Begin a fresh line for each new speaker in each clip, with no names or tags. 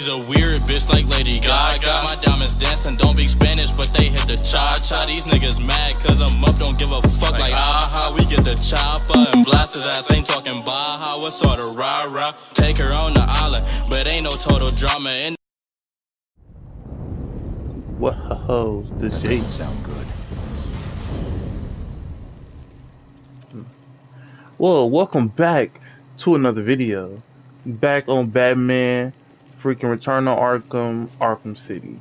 She's a weird bitch like Lady Gaga. My diamonds dancing, don't be Spanish, but they hit the cha cha. These niggas mad cause I'm up, don't give a fuck like aha. We get the chopper and blast his ass, ain't talking Baja. What sort of rah rah? Take her on the island, but ain't no total drama. In
Whoa, this Jade
sound good. Hmm.
Whoa, welcome back to another video. Back on Batman, freaking Return to Arkham, Arkham City.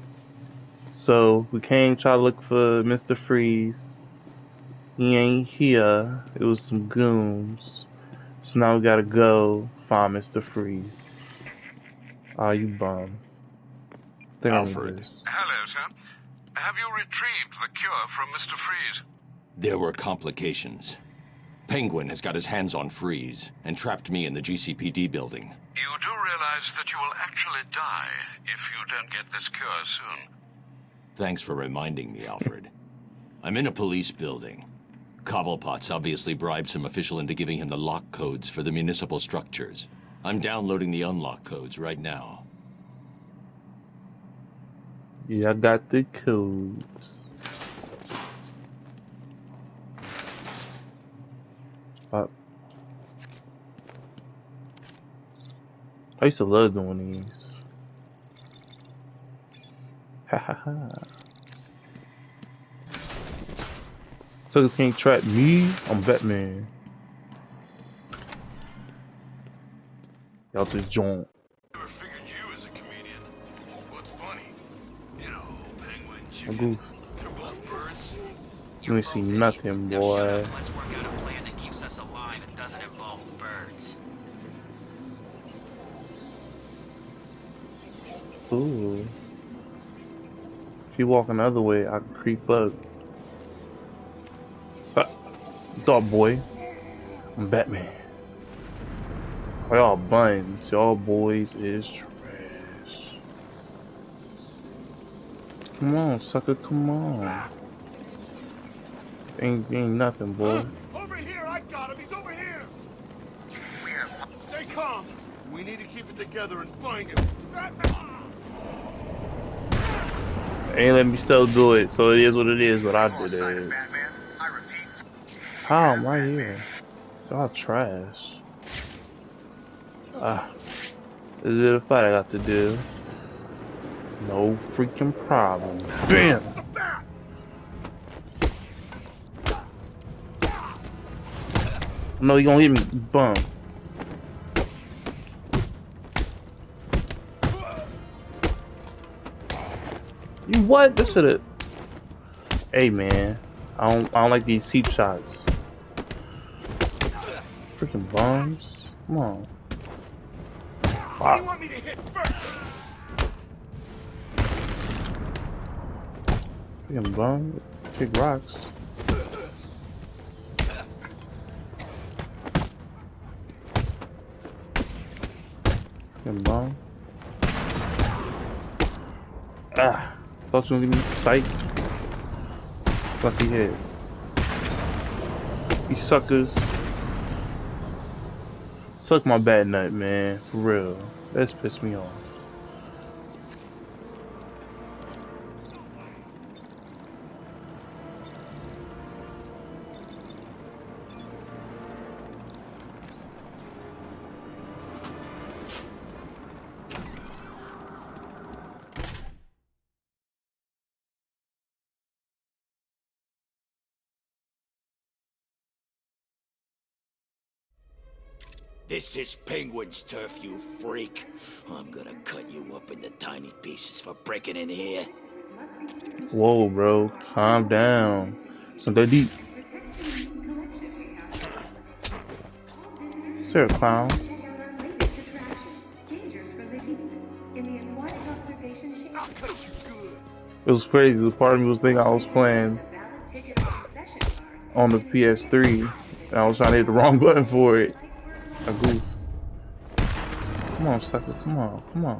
So, we came try to look for Mr. Freeze. He ain't here. It was some goons. So now we gotta go find Mr. Freeze. Ah, you bum. Think I'm
Alfred.
Hello, sir. Have you retrieved the cure from Mr. Freeze?
There were complications. Penguin has got his hands on Freeze and trapped me in the GCPD building.
You do realize that you will actually die if you don't get this cure soon.
Thanks for reminding me, Alfred. I'm in a police building. Cobblepot's obviously bribed some official into giving him the lock codes for the municipal structures. I'm downloading the unlock codes right now.
Yeah, I got the codes. Uh, I used to love doing these. Ha ha ha. Suckers can't trap me. I'm Batman. Y'all just join.
Never figured you as a comedian. What's funny? You know, penguin, chicken, they're both birds.
You ain't see nothing, boy. Ooh. If you walk another way, I can creep up. Ah, dog boy. I'm Batman. Y'all buns? Y'all boys is trash. Come on, sucker, come on. Ain't, ain't nothing, boy.
Over here, I got him. He's over here. Stay calm. We need to keep it together and find him.
Ain't let me still do it, so it is what it is, but I did it. How am I here? Y'all trash. Ah. Is it a fight I got to do? No freaking problem. Bam! No, you gonna hit me, bum. You what? This should've. Hey man, I don't. I don't like these cheap shots. Freaking bombs. Come on.
You
Wow.
want me to hit first?
Freaking bum. Kick rocks. Freaking bum. Ah. Thought you were gonna me sight. Lucky head. You suckers. Suck my bad nut, man. For real. That's pissed me off.
This is Penguin's turf, you freak. I'm gonna cut you up into tiny pieces for breaking in here.
Whoa, bro. Calm down. Some go deep. Sir, clown. It was crazy. The part of me was thinking I was playing on the PS3, and I was trying to hit the wrong button for it. I goofed. Come on, sucker. Come on. Come on.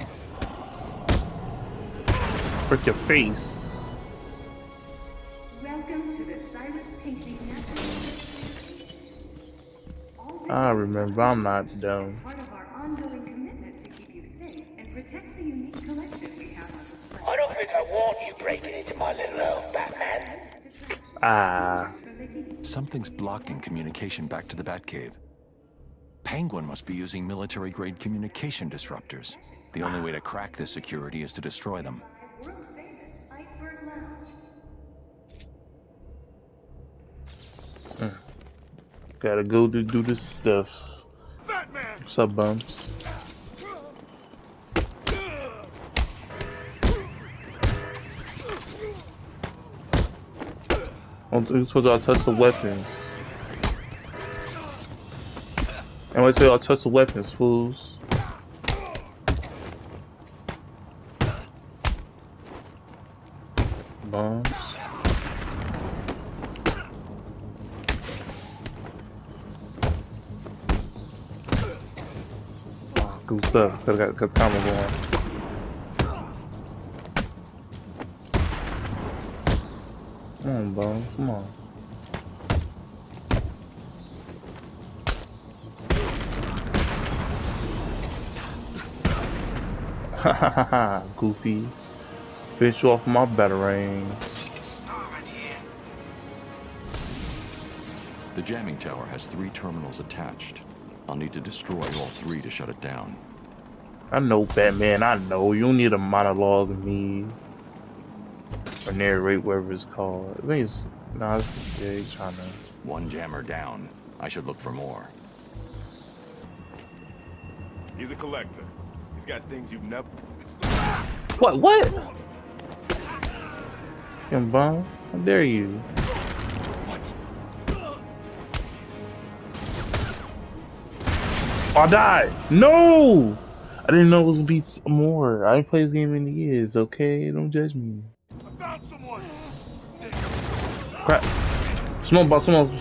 Break your face.
Welcome to the Cyrus Pinkney Natural.
I remember. I'm not dumb.
Part of our ongoing commitment to keep you safe and protect the unique
unique collection we have on display.
I don't think I want you breaking into my little elf, Batman.
Ah,
Something's blocking communication back to the Batcave. Penguin must be using military-grade communication disruptors. The only way to crack this security is to destroy them.
World famous Iceberg Lounge.
gotta go to do this stuff.
Batman!
What's up, bumps? I told you I'll touch the weapons. And I tell you I'll touch the weapons, fools. Bombs. Oh, cool stuff. Could have got good combo going. Come on, Bones. Come on. Ha ha ha ha, Goofy. Finish off my batarang.
Starving.
The jamming tower has three terminals attached. I'll need to destroy all three to shut it down.
I know, Batman. I know. You don't need a monologue of me. Or narrate whatever it's called. I think it's. Nah, it's, yeah, he's trying to.
One jammer down. I should look for more.
He's a collector. He's got things you've never.
What? What? Young bum. How dare you?
What?
I died. No! I didn't know it was gonna be more. I ain't played this game in years, okay? Don't judge me.
I found someone!
Crap. Smoke ball, smoke.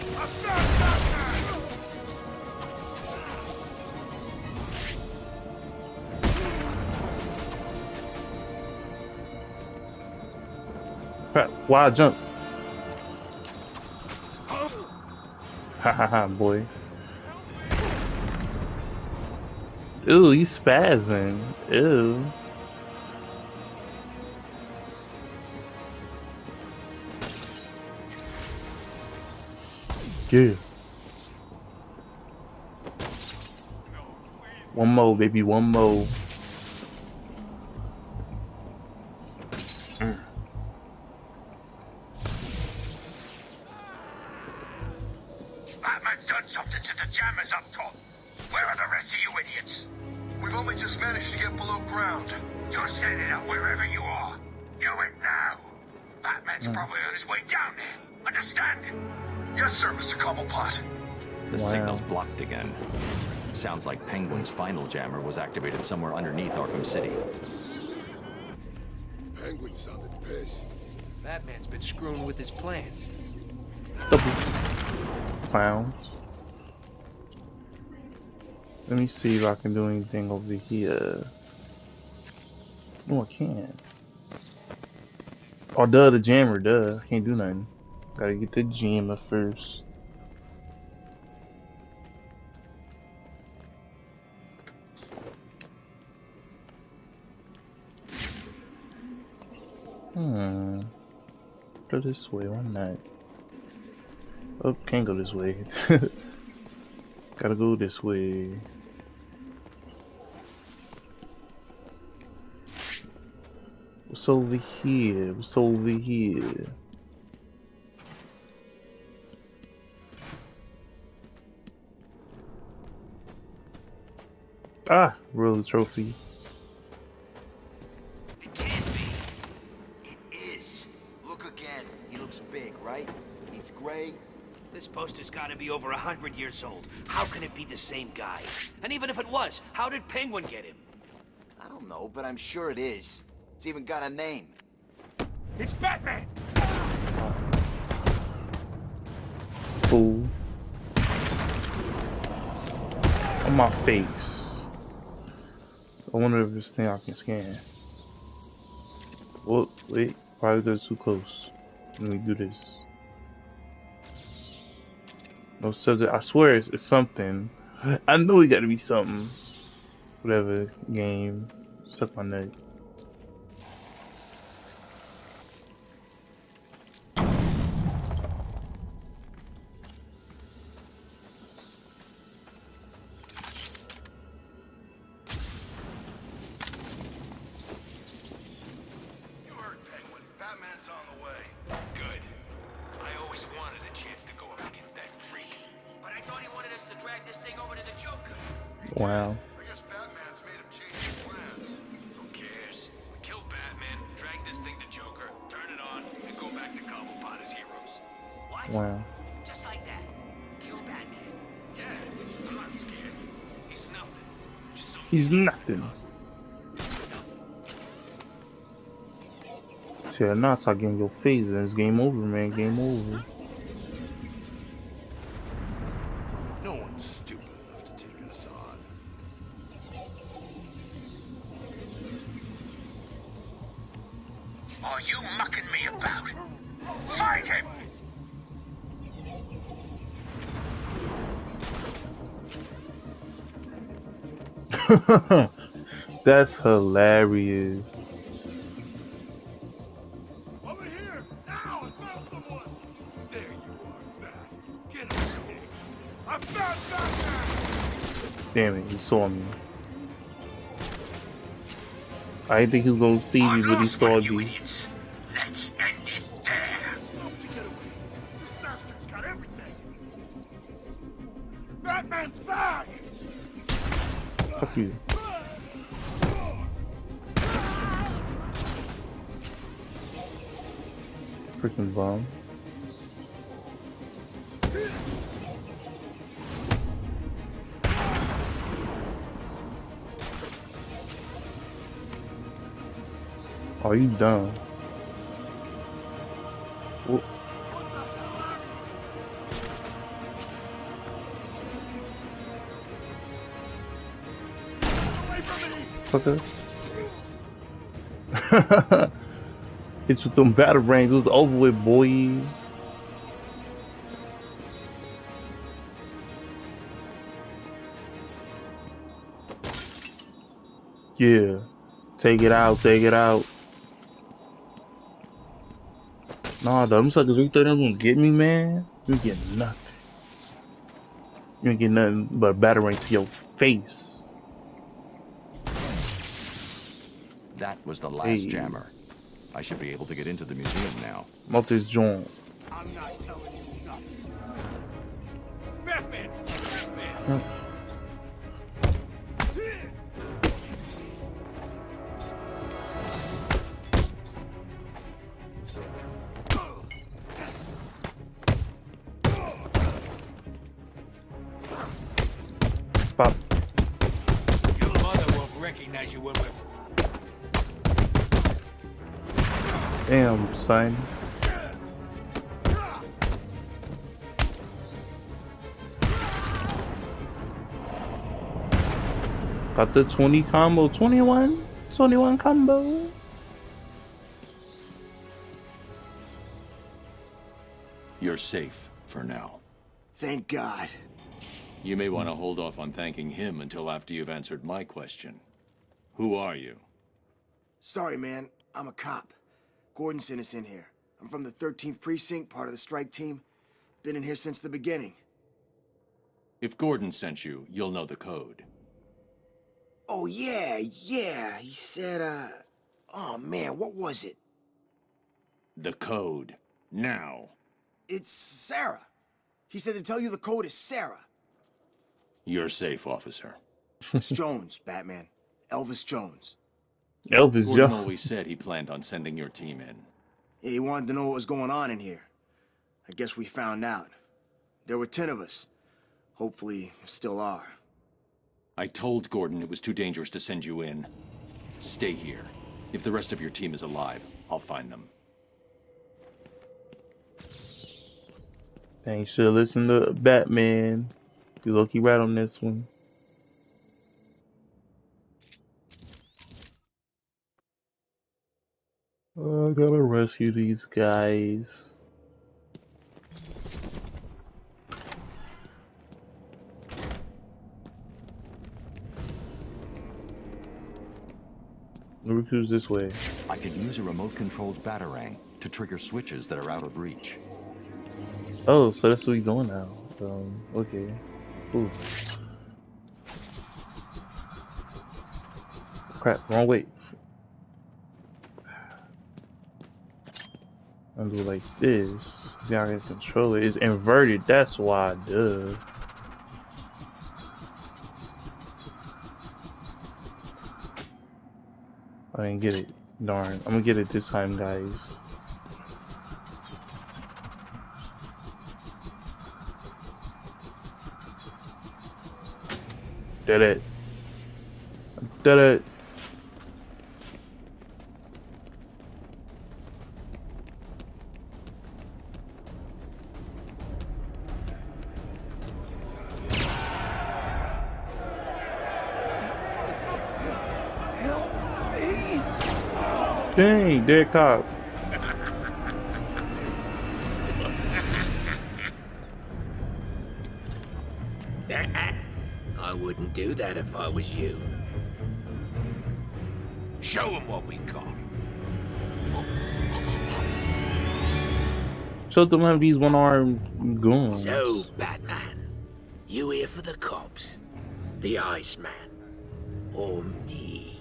Crap. Why jump? Ha ha ha, boy. Ooh, you spazzing. Ew. Yeah. One more, baby, one more.
Penguin's final jammer was activated somewhere underneath Arkham City.
Penguin sounded pissed.
Batman's been screwing with his plans.
Double clowns. Let me see if I can do anything over here. No, I can't. Oh, duh, the jammer, duh. Can't do nothing. Gotta get the jammer first. Hmm. Go this way, why not? Oh, can't go this way. Gotta go this way. What's over here? What's over here? Ah, road trophy.
It can't be.
It is. Look again. He looks big, right? He's gray.
This poster's gotta be over a hundred years old. How can it be the same guy? And even if it was, how did Penguin get him?
I don't know, but I'm sure it is. It's even got a name.
It's Batman!
Fool. On my face. I wonder if this thing I can scan. Oh, wait. Probably goes too close. Let me do this. No subject. I swear it's, it's something. I know it gotta be something. Whatever game. Suck my neck. Shit, not talking your face, and it's game over, man. Game over.
No one's stupid enough to take us on.
Are you mucking me about? Fight him!
That's hilarious. Damn it, he saw me. I didn't think he was see me, but he saw me. Are you dumb? Fucker. it's with them batarangs. It was over with, boy. Yeah. Take it out, take it out. Nah, them suckers, you think they're gonna get me, man? You ain't getting nothing. You ain't getting nothing but a batarang to your face.
That was the last
Hey.
jammer. I should be able to get into the museum now.
Multi's joint.
I'm not telling you nothing. Batman! Batman!
Pop.
You when we're
Damn, sign. Got the 20 combo. 21? 21 combo.
You're safe for now.
Thank God.
You may want to hold off on thanking him until after you've answered my question. Who are you?
Sorry, man. I'm a cop. Gordon sent us in here. I'm from the 13th Precinct, part of the strike team. Been in here since the beginning.
If Gordon sent you, you'll know the code.
Oh, yeah, yeah. He said, uh... Oh, man, what was it?
The code. Now.
It's Sarah. He said to tell you the code is Sarah.
You're safe, officer.
It's Jones, Batman. Elvis Jones.
Elvis
Gordon
Jones.
always said he planned on sending your team in.
Yeah, he wanted to know what was going on in here. I guess we found out. There were ten of us. Hopefully, there still are.
I told Gordon it was too dangerous to send you in. Stay here. If the rest of your team is alive, I'll find them.
Dang, should listen to Batman. You lucky right on this one. I gotta rescue these guys. Who's this way.
I could use a remote-controlled batarang to trigger switches that are out of reach.
Oh, so that's what he's doing now. Um, okay. Ooh. Crap, wrong way. And do like this. See how I can control it. It's inverted, that's why, duh. I didn't get it. Darn. I'm gonna get it this time, guys. Did it. Did it. Dang, dead cop.
I wouldn't do that if I was you. Show him what we got.
Show them have these one-armed goons.
So, Batman, you here for the cops, the Iceman, or me?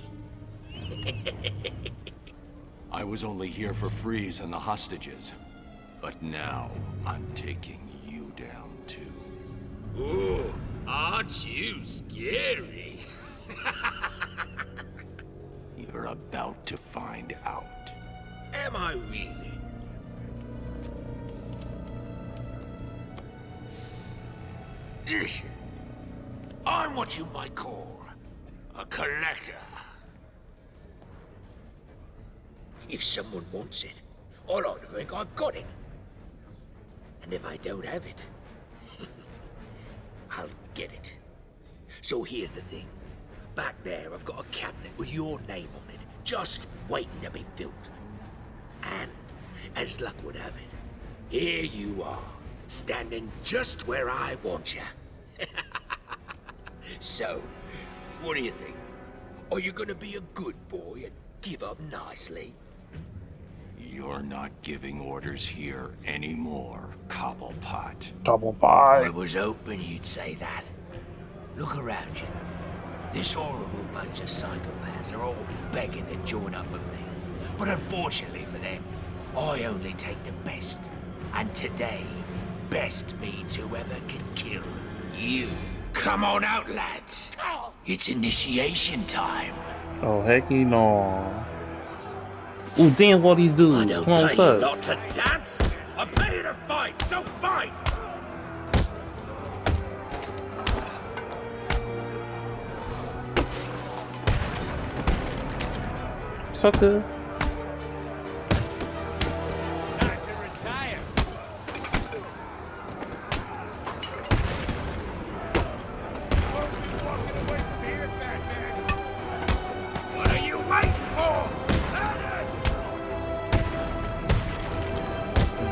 I was only here for Freeze and the hostages. But now, I'm taking you down too.
Ooh, aren't you scary?
You're about to find out.
Am I really? Listen, I'm what you might call a collector. If someone wants it, I like think I've got it. And if I don't have it, I'll get it. So here's the thing. Back there, I've got a cabinet with your name on it, just waiting to be filled. And, as luck would have it, here you are, standing just where I want you. so, what do you think? Are you gonna be a good boy and give up nicely?
You're not giving orders here anymore, Cobblepot.
Double
I was hoping you'd say that. Look around you. This horrible bunch of psychopaths are all begging to join up with me. But unfortunately for them, I only take the best. And today, best means whoever can kill you. Come on out, lads. It's initiation time.
Oh, hecky no. Ooh, damn, what these
I
dudes.
don't
Come on,
pay
what's
you
up?
not to dance. I pay you to fight, so fight!
Sucker.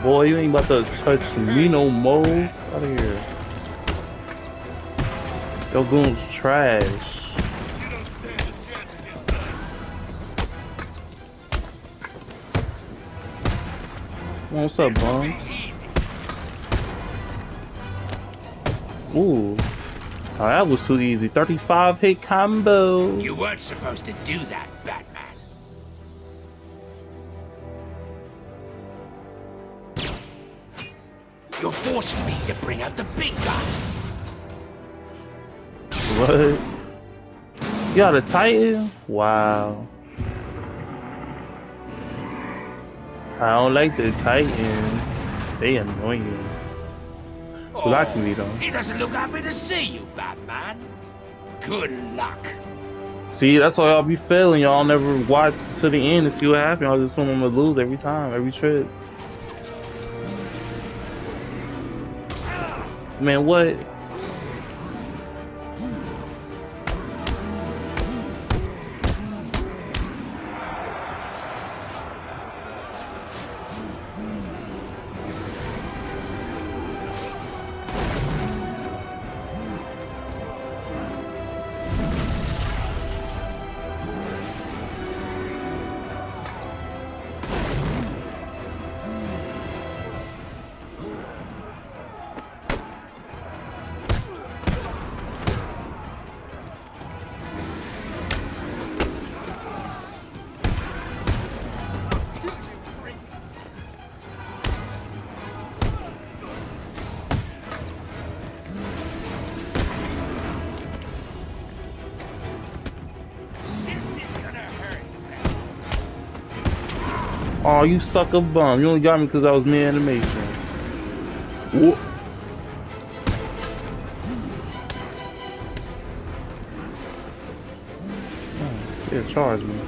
Boy, you ain't about to touch me no more. Out of here. Your goons trash. What's up, bums? Ooh. Oh, that was too easy. 35 hit combo.
You weren't supposed to do that, Batman. Forcing me to bring out the big guns.
What? You got a Titan? Wow. I don't like the Titans. They annoying. Well, I can beat oh, them.
He doesn't look happy to see you, Batman. Good luck.
See, that's why y'all be failing. Y'all never watch to the end to see what happens. Y'all just assume I'm gonna lose every time, every trip. Man, what? Oh, you sucker bum. You only got me because I was mid animation. Whoop. Oh, yeah, charge me.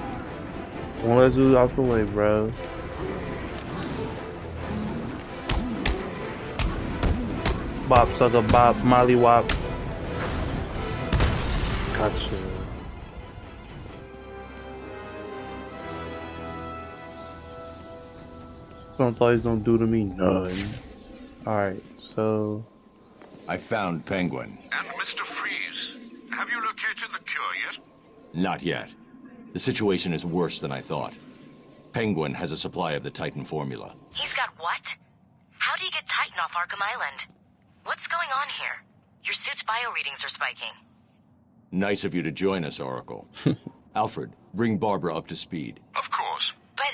Don't let you out the way, bro. Bop, sucker, bop, molly wop. Some thoughts don't do to me nothing. Alright, so
I found Penguin.
And Mr. Freeze, have you located the cure yet?
Not yet. The situation is worse than I thought. Penguin has a supply of the Titan formula.
He's got what? How do you get Titan off Arkham Island? What's going on here? Your suit's bio readings are spiking.
Nice of you to join us, Oracle. Alfred, bring Barbara up to speed.
Of course.
But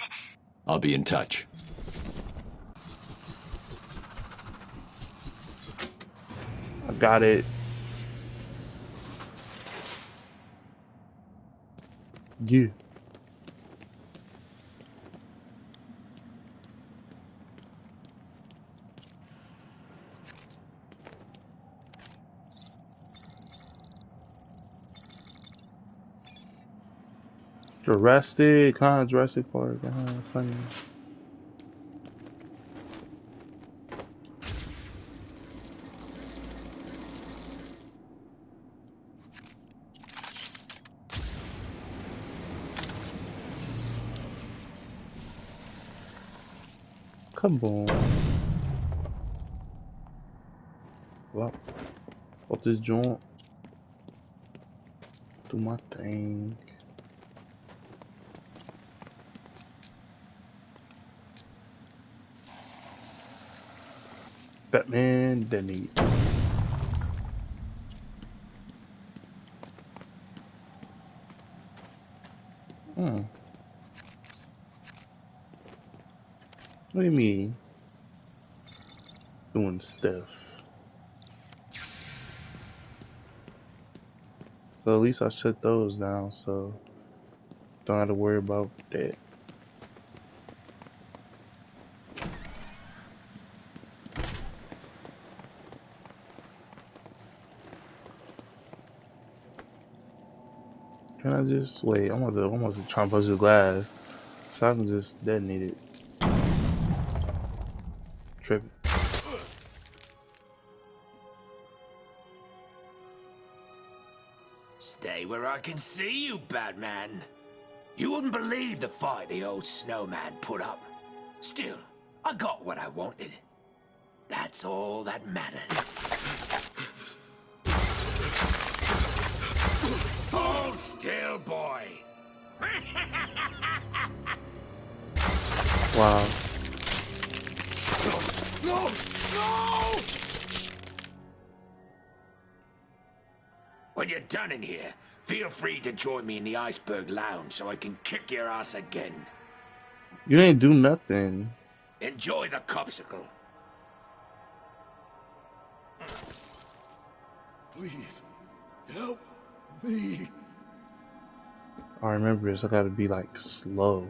I'll be in touch.
Got it. Yeah. Jurassic, kind of Jurassic Park, huh? Funny. Well, up this joint. Do my. Batman Denny. Hmm. What do you mean? Doing stuff. So at least I shut those down, so don't have to worry about that. Can I just wait? I'm I'm about to try the glass, so I can just detonate it.
I can see you, Batman. You wouldn't believe the fight the old snowman put up. Still, I got what I wanted. That's all that matters. Hold still, boy.
Wow.
No! No!
When you're done in here, feel free to join me in the Iceberg Lounge so I can kick your ass again.
You didn't do nothing.
Enjoy the copsicle.
Please, help me.
I remember this. I gotta be like slow.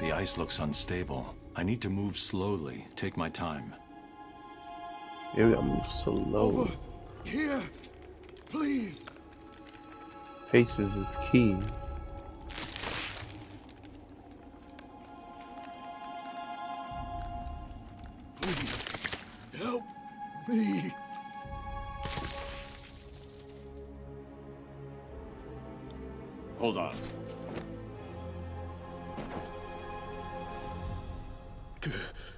The ice looks unstable. I need to move slowly. Take my time.
Yeah, we gotta move slow.
Over here, please.
Patience is key.
Please, help me.
Hold on.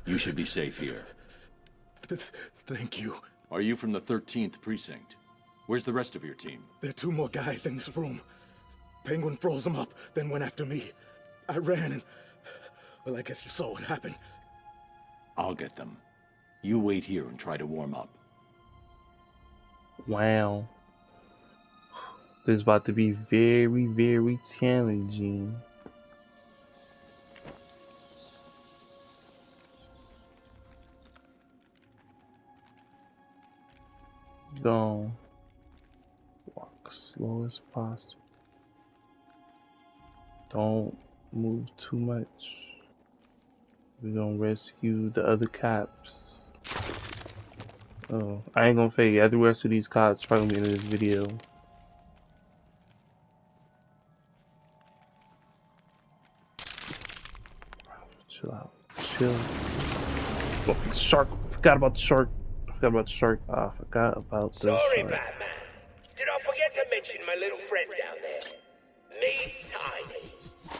You should be safe here.
Th- Thank you.
Are you from the 13th precinct? Where's the rest of your team?
There are two more guys in this room. Penguin froze them up, then went after me. I ran and. Well, I guess you saw what happened.
I'll get them. You wait here and try to warm up.
Wow. This is about to be very, very challenging. Go. Walk slow as possible. Don't move too much. We're gonna rescue the other cops. Oh, I ain't gonna fake it. After we rescue these cops, probably be in this video. Chill out. Chill. Oh, shark. Forgot about the shark. Forgot about shark. Ah, I forgot about the
Sorry,
shark.
Batman. Did I forget to mention my little friend down there? Me, Tiny.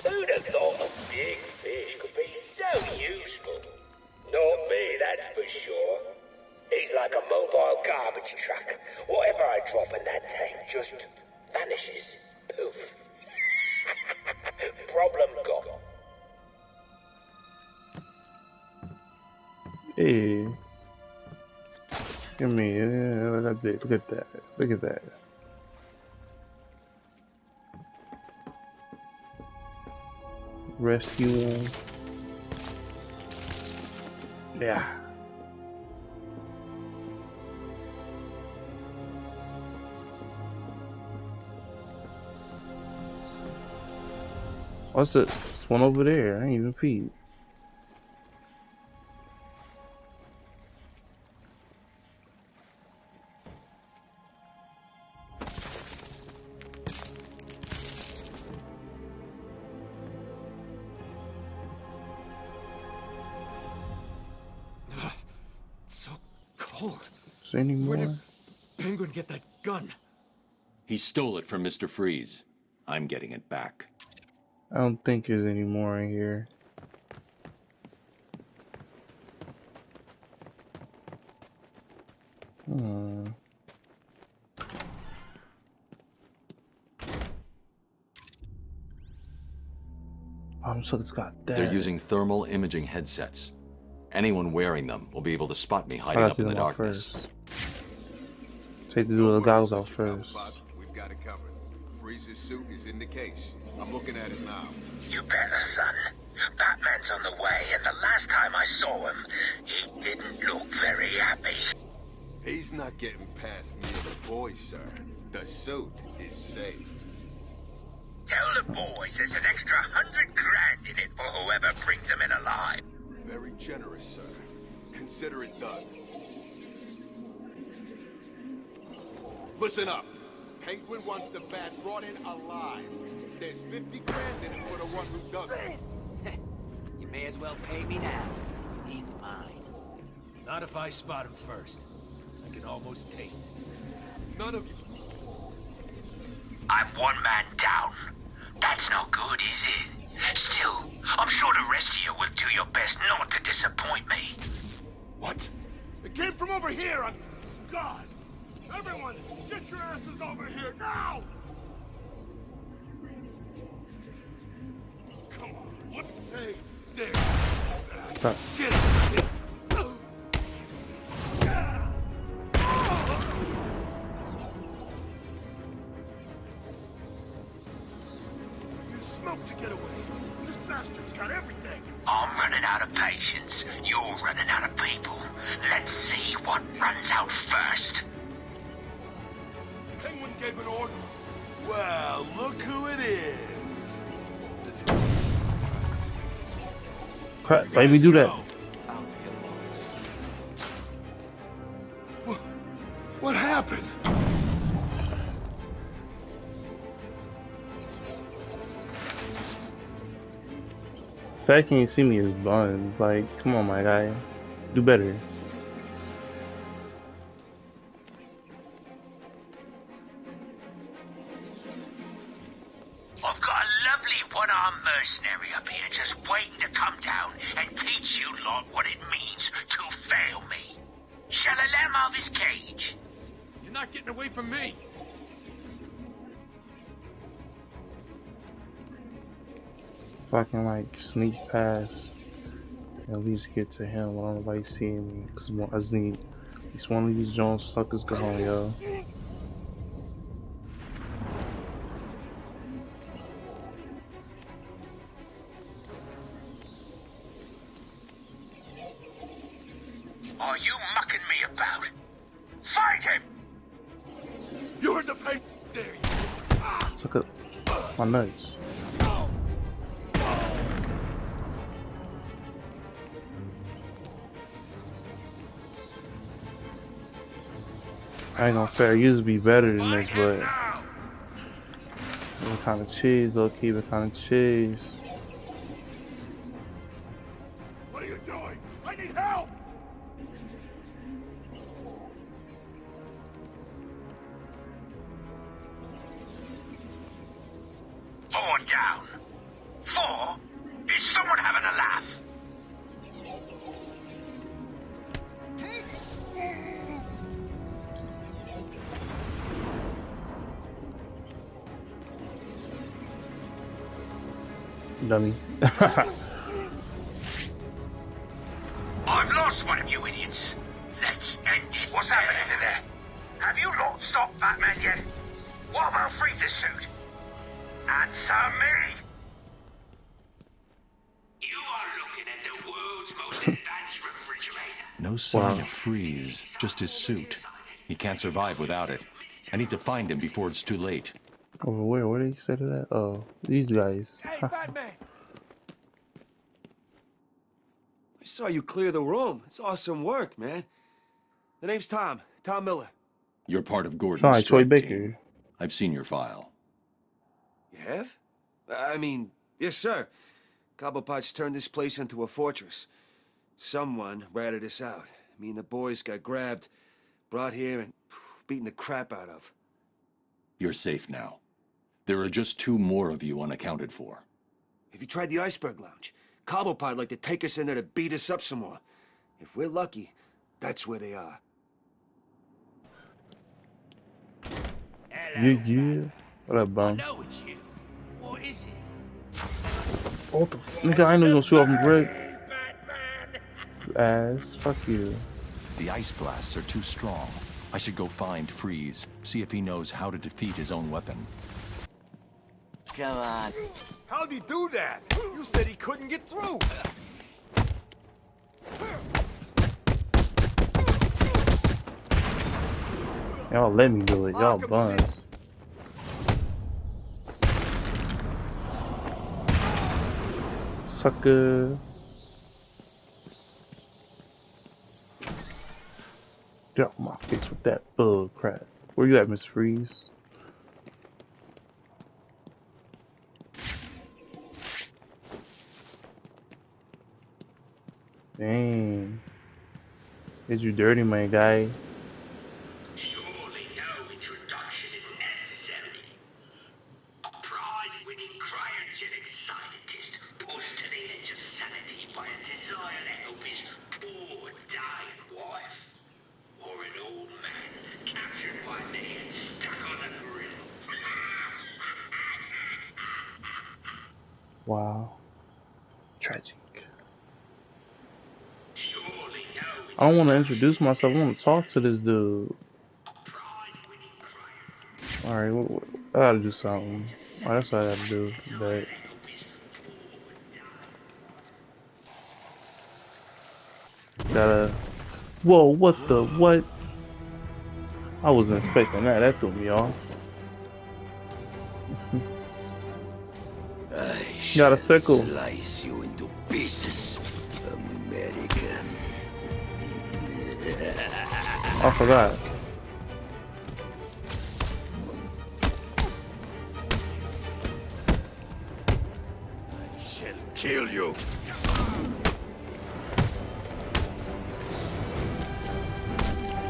Who'd have thought a big fish could be so useful? Not me, that's for sure. He's like a mobile garbage truck. Whatever I drop in that tank just vanishes. Poof. Problem gone.
Hey. Give me. Yeah, look at that. Look at that. Look at that. Rescue him. Yeah. What's it? It's one over there. I ain't even peed.
He stole it from Mr. Freeze. I'm getting it back.
I don't think there's any more in here. Hmm. Oh, like it's got that.
They're using thermal imaging headsets. Anyone wearing them will be able to spot me hiding up in the darkness.
first. Take the little goggles off first.
Got it covered. Freeze's suit is in the case. I'm looking at it now.
You better, son. Batman's on the way, and the last time I saw him, he didn't look very happy.
He's not getting past me and the boys, sir. The suit is safe.
Tell the boys there's an extra hundred grand in it for whoever brings him in alive.
Very generous, sir. Consider it done. Listen up. Penguin wants the bat brought in alive. There's 50 grand in it for the one who does it.
You may as well pay me now. He's mine.
Not if I spot him first. I can almost taste it.
None of you.
I'm one man down. That's not good, is it? Still, I'm sure the rest of you will do your best not to disappoint me.
What?
It came from over here on... God! Everyone, get your asses over here now! Come on, what? Hey, there. Get!
Why did we do that?
What, happened?
The fact you see me as buns, like, come on, my guy, do better.
Not getting away from me.
If I can, like, sneak past, at least get to him without nobody seeing me. Cause I just need at least one of these Jones suckers go home, yo. I ain't gonna say I used to be better than this, but it kind of cheese, low key, but kind of cheese. Dummy.
I've lost one of you idiots. Let's end it. What's happening to there? Have you lot stopped Batman yet? What about Freeze's suit? Answer me! You are looking at the world's most advanced refrigerator.
No sign
Wow.
of Freeze, just his suit. He can't survive without it. I need to find him before it's too late.
Oh, where? Where did he say to that? Oh, these guys.
Hey, Batman! I saw you clear the room. It's awesome work, man. The name's Tom. Tom Miller.
You're part of Gordon's
Sound like Troy Baker.
team. I've seen your file.
You have? I mean, yes, sir. Cobblepot's turned this place into a fortress. Someone ratted us out. Me and the boys got grabbed, brought here, and beaten the crap out of.
You're safe now. There are just two more of you unaccounted for.
Have you tried the Iceberg Lounge? Cobblepot like to take us in there to beat us up some more. If we're lucky, that's where they are.
You, you. What up,
I
bum?
know it's you. What is it?
What the f- Nigga, I ain't know you gonna shoot off from break. Ass. Fuck you.
The ice blasts are too strong. I should go find Freeze, see if he knows how to defeat his own weapon.
Come on.
How'd he do that? You said he couldn't get through.
Y'all let me do it. Y'all
Arkham
buns.
City.
Sucker. Get off my face with that bug crap. Where you at, Miss Freeze? Dang. Did you dirty, my guy?
Surely no introduction is necessary. A prize-winning cryogenic scientist pushed to the edge of sanity by a desire to help his poor dying wife. Or an old man captured by me and stuck on a grill.
Wow. Tragic.
Surely no
I don't want to introduce myself. I want to talk to this dude. Alright, I gotta do something. Oh, that's what I gotta do. But gotta. Whoa! What the what? I wasn't expecting that. That threw me off. Got a sickle.
Slice you into pieces,
I forgot.
I shall kill you.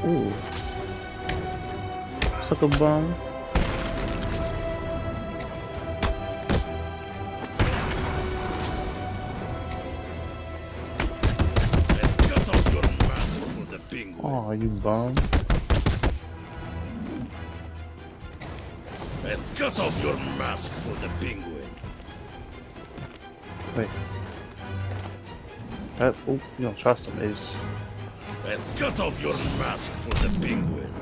Ooh. Sucker a
Cut
Oh, you bum.
And cut off your mask for the penguin.
Wait. That, oh, you don't trust him, is.
And cut off your mask for the penguin.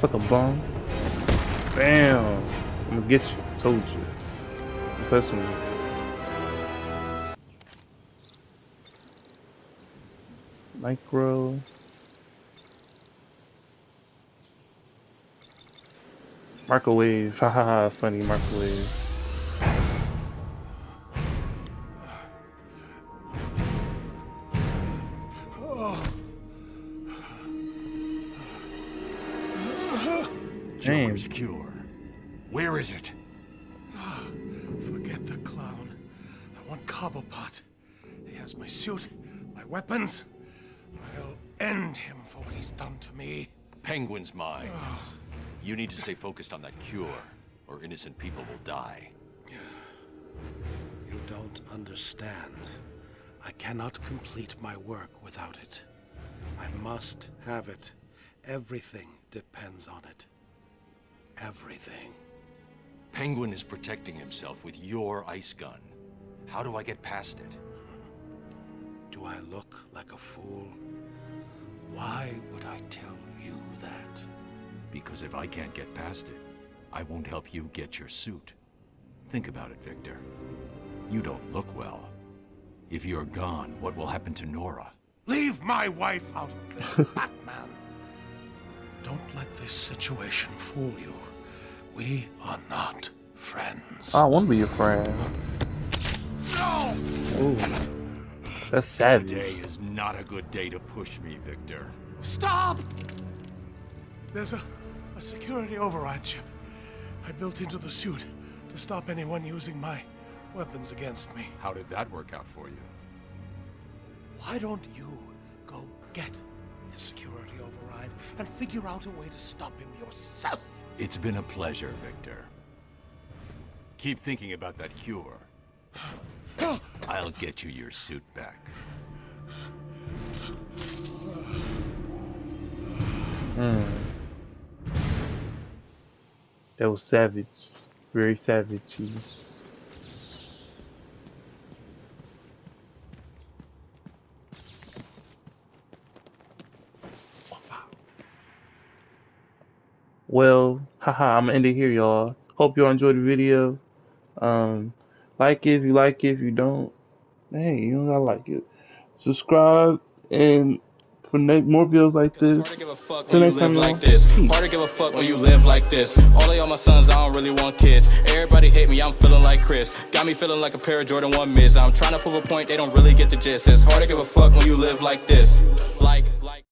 Suck a bum. Bam. I'm gonna get you. Told you. Impress micro. Microwave, haha, funny microwave.
Joker's cure. Where is it?
Forget the clown. I want Cobblepot. He has my suit, my weapons. I'll end him for what he's done to me.
Penguin's mine. You need to stay focused on that cure, or innocent people will die.
You don't understand. I cannot complete my work without it. I must have it. Everything depends on it. Everything.
Penguin is protecting himself with your ice gun. How do I get past it?
Do I look like a fool? Why would I tell you that?
Because if I can't get past it, I won't help you get your suit. Think about it, Victor. You don't look well. If you're gone, what will happen to Nora?
Leave my wife out of this, Batman. Don't let this situation fool you. We are not friends.
I want to be your friend.
No!
Ooh. That's savage.
Today is not a good day to push me, Victor.
Stop! There's a, a security override chip I built into the suit to stop anyone using my weapons against me.
How did that work out for you?
Why don't you go get the security override and figure out a way to stop him yourself?
It's been a pleasure, Victor. Keep thinking about that cure. I'll get you your suit back.
Hmm. That was savage. Very savage. Well, haha, I'm gonna end it here, y'all. Hope y'all enjoyed the video. Um, like it if you like it. If you don't, hey, you don't gotta like it. Subscribe and for more videos like this.
Till next time, like this. Hard to give a fuck when you live like this. All of y'all my sons, I don't really want kids. Everybody hate me, I'm feeling like Chris. Got me feeling like a pair of Jordan 1 mids. I'm trying to prove a point, they don't really get the gist. It's hard to give a fuck when you live like this. Like, like.